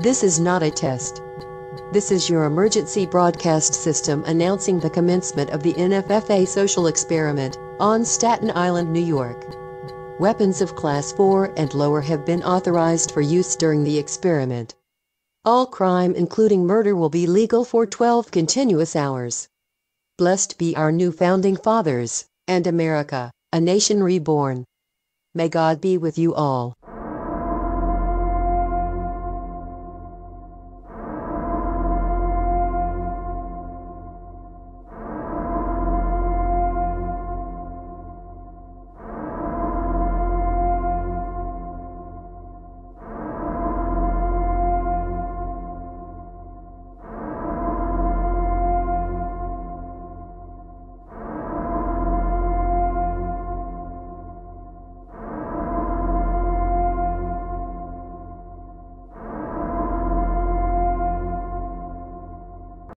This is not a test. This is your emergency broadcast system announcing the commencement of the NFFA social experiment on Staten Island, New York. Weapons of Class 4 and lower have been authorized for use during the experiment. All crime, including murder, will be legal for 12 continuous hours. Blessed be our new founding fathers and America, a nation reborn. May God be with you all.